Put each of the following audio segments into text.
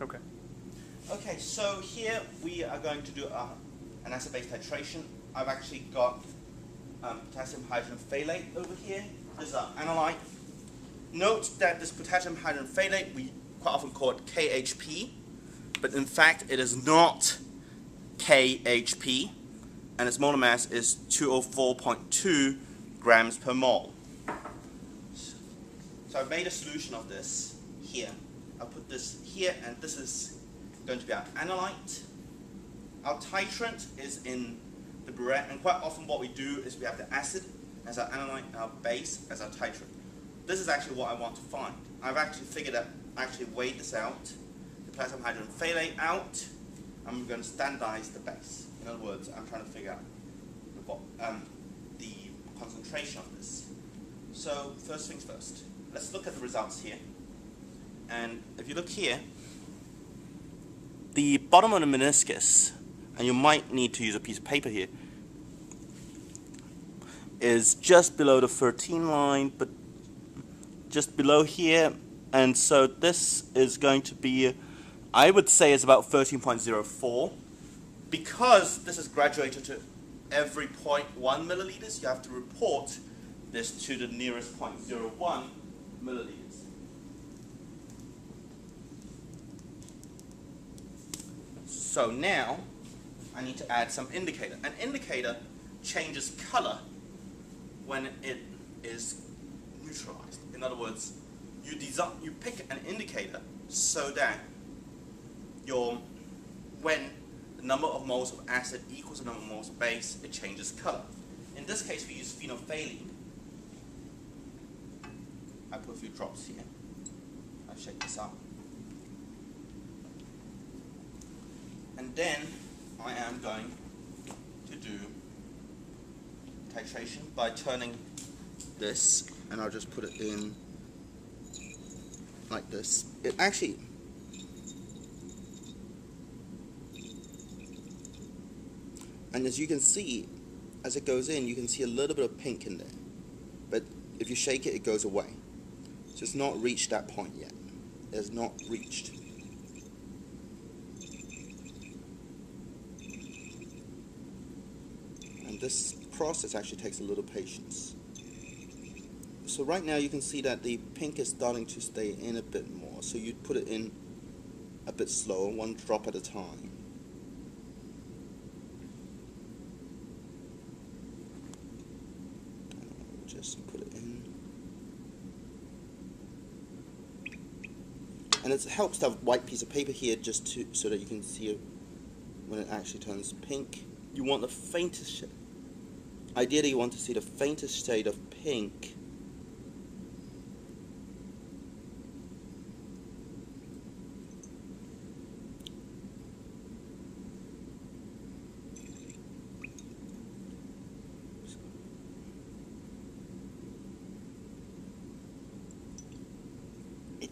Okay. Okay, so here we are going to do a, an acid-base titration. I've actually got um, potassium hydrogen phthalate over here. This is our analyte. Note that this potassium hydrogen phthalate, we quite often call it KHP, but in fact it is not KHP, and its molar mass is 204.2 grams per mole. So I've made a solution of this here. I'll put this here, and this is going to be our analyte. Our titrant is in the burette, and quite often what we do is we have the acid as our analyte and our base as our titrant. This is actually what I want to find. I've actually figured out, actually weighed this out, the potassium hydrogen phthalate out. I'm going to standardize the base. In other words, I'm trying to figure out um, the concentration of this. So first things first, let's look at the results here. And if you look here, the bottom of the meniscus, and you might need to use a piece of paper here, is just below the 13 line, but just below here. And so this is going to be, I would say is about 13.04. Because this is graduated to every 0.1 milliliters, you have to report this to the nearest 0.01 milliliters. So now I need to add some indicator. An indicator changes color when it is neutralized. In other words, you design, you pick an indicator so that your when the number of moles of acid equals the number of moles of base, it changes color. In this case, we use phenolphthalein. I put a few drops here. I shake this up. And then I am going to do titration by turning this, and I'll just put it in like this. It actually, and as you can see, as it goes in, you can see a little bit of pink in there. But if you shake it, it goes away. So it's not reached that point yet. It has not reached. This process actually takes a little patience. So right now you can see that the pink is starting to stay in a bit more. So you put it in a bit slower, one drop at a time. Just put it in. And it helps to have a white piece of paper here just to so that you can see it when it actually turns pink. You want the faintest shade. Ideally you want to see the faintest shade of pink.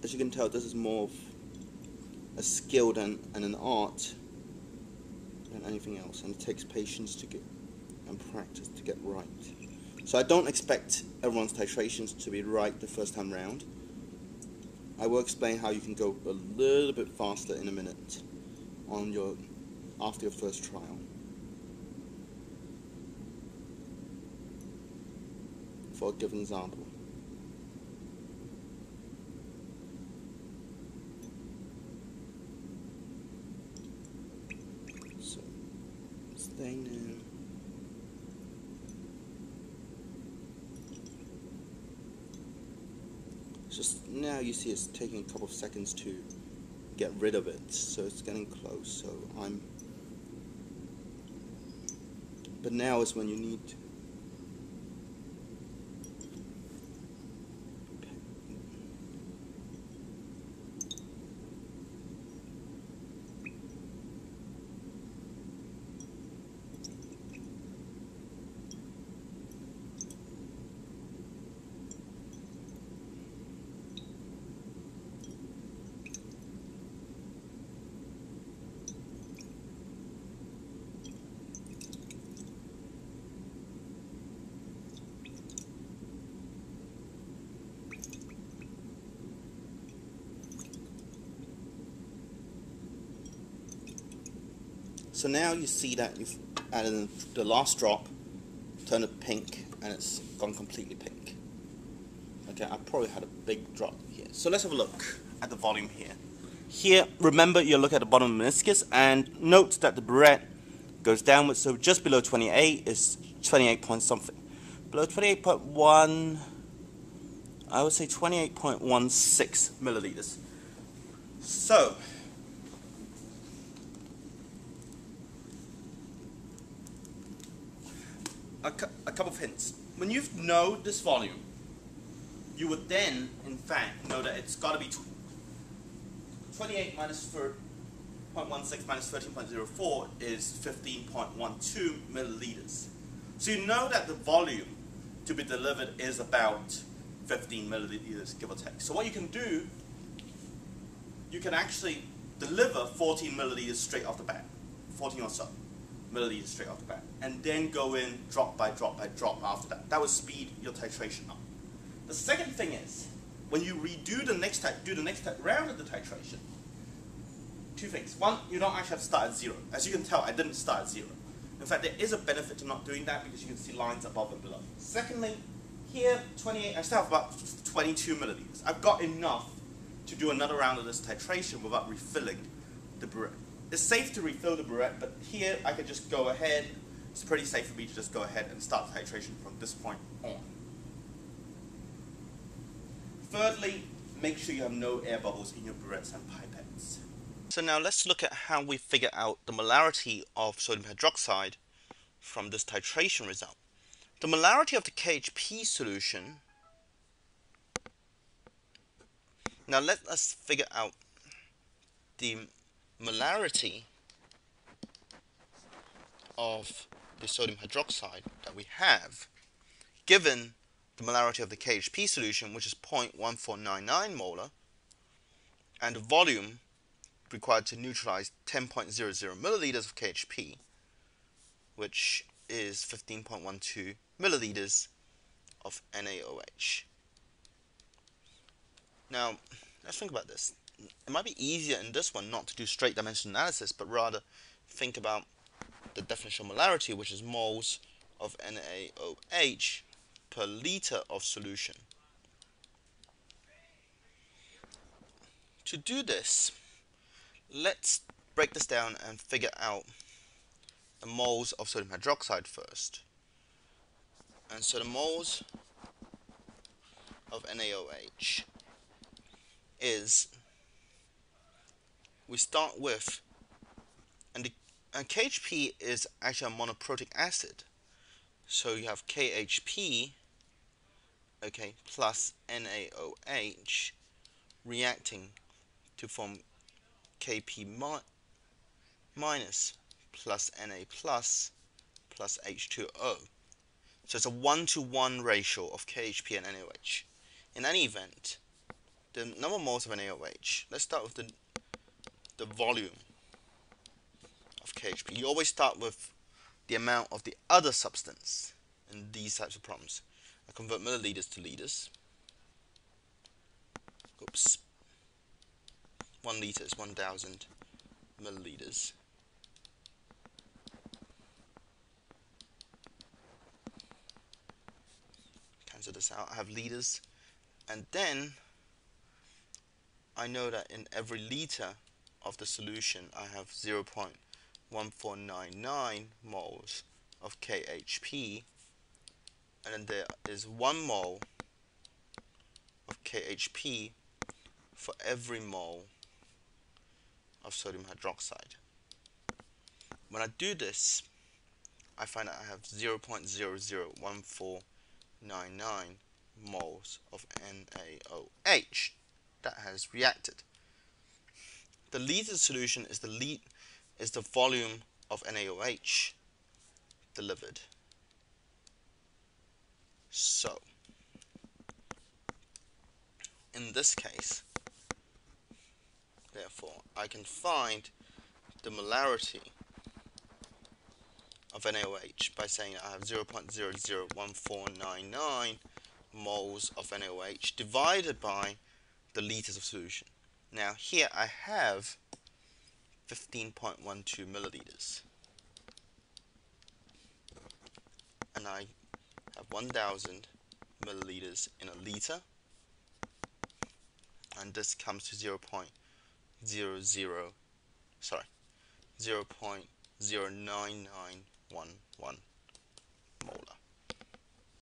As you can tell, this is more of a skill than, and an art than anything else, and it takes patience to get and practice to get right. So I don't expect everyone's titrations to be right the first time round. I will explain how you can go a little bit faster in a minute on your after your first trial. For a given example. So, staying in. Just now you see it's taking a couple of seconds to get rid of it, so it's getting close. So I'm. But now is when you need So now you see that you've added the last drop, turned it pink, and it's gone completely pink. Okay, I probably had a big drop here. So let's have a look at the volume here. Here, remember you look at the bottom of the meniscus and note that the burette goes downwards. So just below 28 is 28 point something. Below 28.1, I would say 28.16 milliliters. So, a, cu a couple of hints. When you know this volume, you would then, in fact, know that it's got to be 28 minus 0.16 minus 13.04 is 15.12 milliliters. So you know that the volume to be delivered is about 15 milliliters, give or take. So what you can do, you can actually deliver 14 milliliters straight off the bat, 14 or so milliliters straight off the bat, and then go in drop by drop by drop after that. That will speed your titration up. The second thing is, when you redo the next do the next round of the titration, two things. One, you don't actually have to start at zero. As you can tell, I didn't start at zero. In fact, there is a benefit to not doing that because you can see lines above and below. Secondly, here, 28, I still have about 22 milliliters. I've got enough to do another round of this titration without refilling the burette. It's safe to refill the burette, but here I can just go ahead. It's pretty safe for me to just go ahead and start titration from this point on. Thirdly, make sure you have no air bubbles in your burettes and pipettes. So now let's look at how we figure out the molarity of sodium hydroxide from this titration result. The molarity of the KHP solution Now let us figure out the molarity of the sodium hydroxide that we have given the molarity of the KHP solution, which is 0.1499 molar, and the volume required to neutralize 10.00 milliliters of KHP, which is 15.12 milliliters of NaOH. Now, let's think about this. It might be easier in this one not to do straight dimension analysis, but rather think about the definition of molarity, which is moles of NaOH per liter of solution. To do this, let's break this down and figure out the moles of sodium hydroxide first. And so the moles of NaOH is we start with and, the, and KHP is actually a monoprotic acid so you have KHP okay, plus NaOH reacting to form Kp mi minus plus Na plus plus H2O. So it's a one-to-one -one ratio of KHP and NaOH. In any event, the number of moles of NaOH, let's start with the, the volume of KHP. You always start with the amount of the other substance in these types of problems. I convert milliliters to liters. Oops. One liter is 1000 milliliters. Cancel this out. I have liters. And then I know that in every liter of the solution I have 0.1499 moles of KHP and then there is one mole of KHP for every mole of sodium hydroxide. When I do this, I find that I have 0.001499 moles of NaOH that has reacted. The liter solution is the lead is the volume of NaOH delivered. So, in this case, therefore, I can find the molarity of NaOH by saying I have 0.001499 moles of NaOH divided by the liters of solution. Now here I have 15.12 milliliters. And I have 1000 milliliters in a liter. And this comes to 0 0.00 sorry 0 0.09911